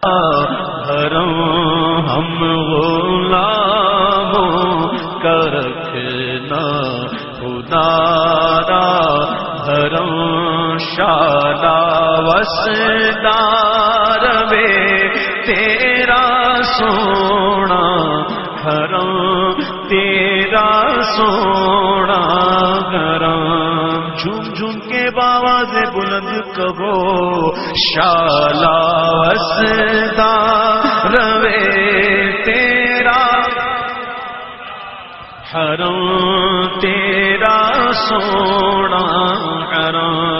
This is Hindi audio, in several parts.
हरों हम गुलामों का रखना खुदारा हरों शाला वसदार वे तेरा सोना हरों तेरा सोना गरम झूम झूम के बावाज बुलंद कहो शालावसदा रवे तेरा। हरों तेरा सोना हरों।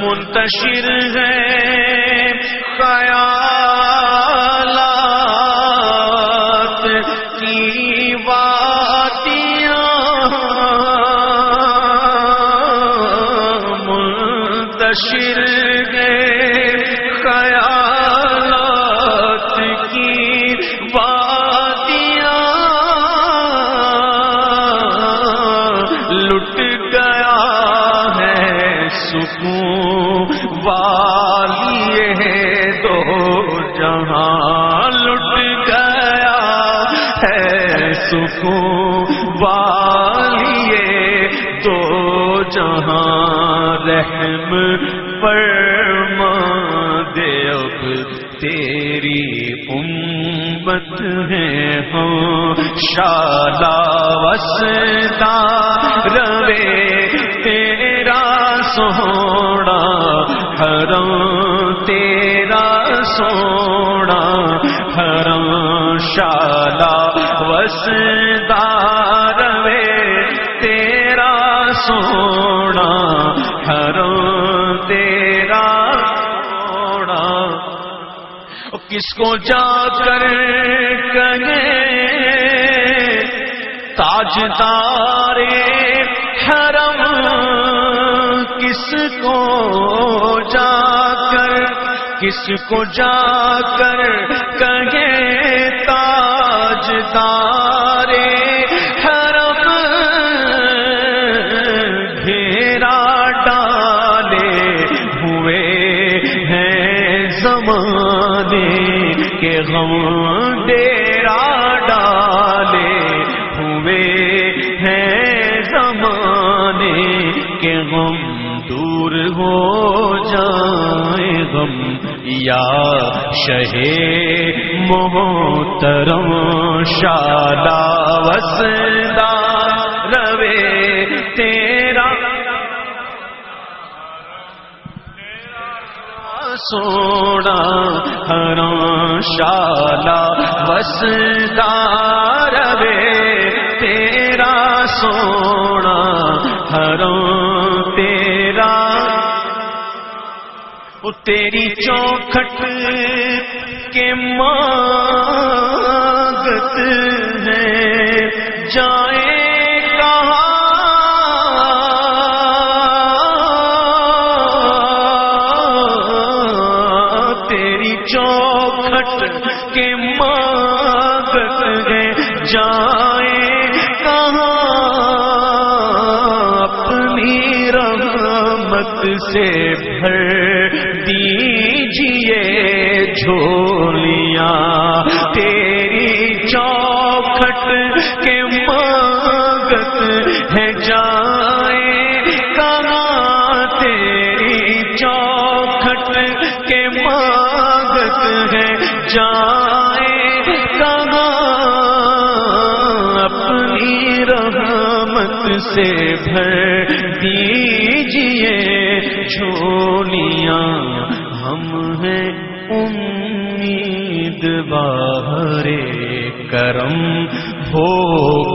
मुंतशिर है खयालात मुंतशिर है खयालात की वादियाँ। लुट गया है सुकून वाली दो जहाँ। लुट गया है सुकून वाली दो जहाँ। रहम फरमा दे, अब तेरी उम्मत है, हो शाला वसदा। रवे तेरा सोना हरों तेरा सोना हरों शाला वसदा। रवे तेरा सोना हरों तेरा ओ किसको जाकर कहे? ताजदारे हरम किसको जाकर किसको जाकर कहे? ताजदारे जमाने के गम डेरा डाले हुए हैं जमाने के गम दूर हो जाए गम या शहे मोहतरम शाला वसदा सोना हरा शाला वसदार वे, तेरा सोना हरा तेरा। वो तेरी चौखट के मागत है, जाए चौखट के मागत है जाए कहाँ अपनी रहमत से भर दीजिए झोलियाँ। से भर दीजिए झोलियाँ। हम हैं उम्मीद बाहरे, करम हो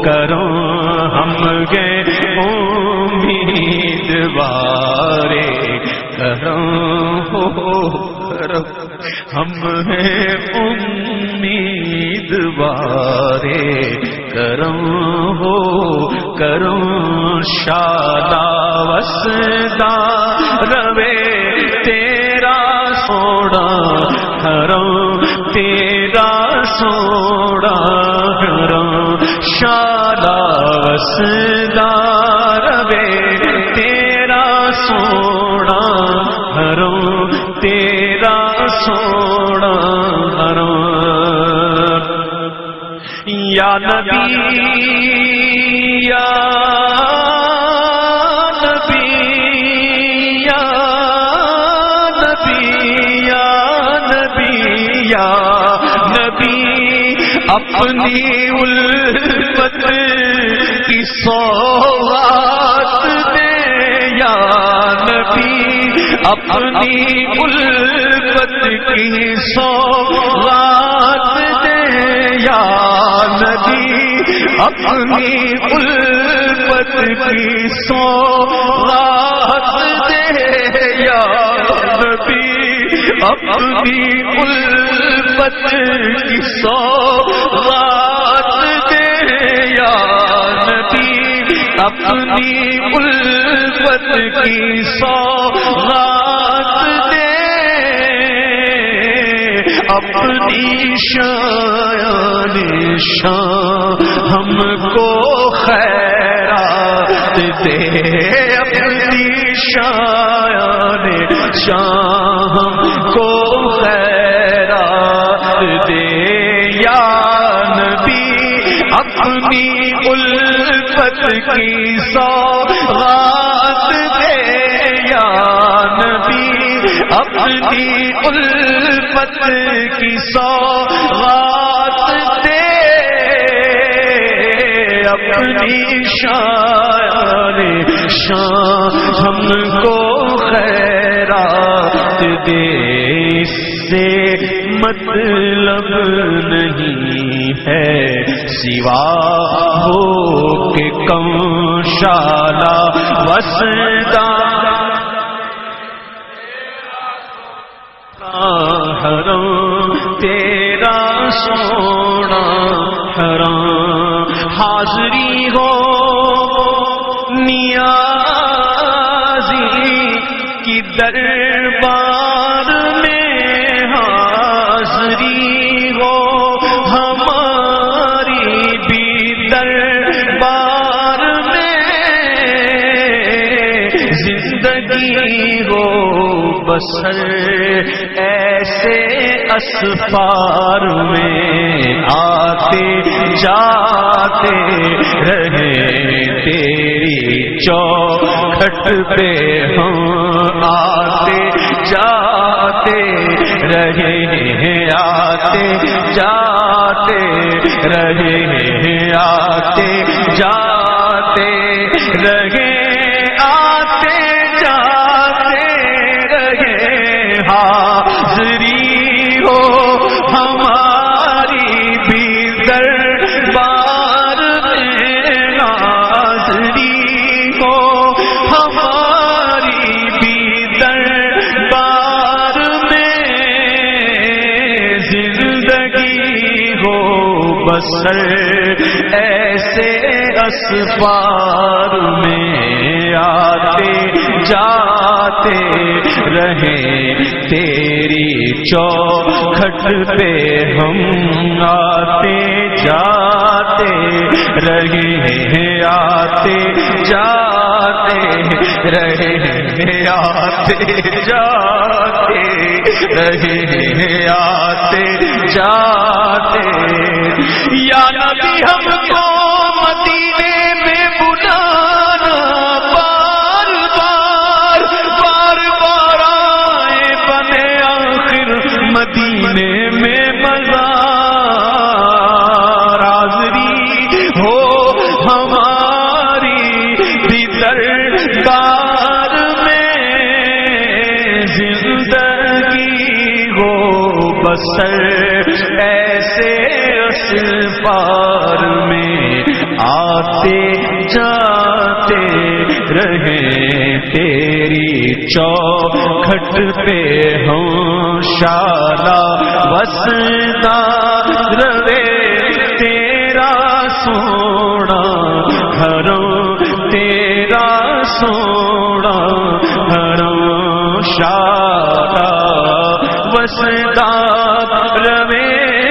करो। हम गए उम्मीद बारे करो हो करो। हम हैं शाला वसदा रवे तेरा सोड़ा हरो तेरा सोड़ा हरो शाला वसदा रवे तेरा सोड़ा हरो तेरा सोना हरा या नबी अपनी उल्फत की सौगात दे या नबी, अपनी उल्फत की सौगात दे या नबी, अपनी उल्फत की सौगात दे या अपनी उल्फत की सौगात दे या नबी अपनी उल्फत की सौगात दे अपनी शान शान हमको खैरात दे, अपनी शान शान हमको खैरात दे या नबी, अपनी उल्फत की सौगात दे या नबी, अपनी उल्फत की सौगात दे, अपनी शान शान, हमको खैरात दे इससे मतलब नहीं है। सिवा हो के कमशाला वसदा हरा, तेरा सोना हरा। हाजरी हो दरबार में हाजरी हो, हमारी भी दरबार में ज़िंदगी हो बसर। ऐसे असफार में आते जाते रहे तेरी चौखट पे हम, आते, जाते, रहे हैं, आते, जाते, रहे हैं, आते, जाते, रहे, आते, जाते, रहे, हाजरी हो हमारी। बसर ऐसे असपार में आते, जाते रहे। तेरी चौखट पे हम आते, जाते रहे आते, जाते रहे आते, जाते रहे आते, जाते या नबी हमको मदीने तेरी चौखट पे हम शाला वसदा रवे तेरा सोना, घरों तेरा सोना, घरों शाला वसदा रवे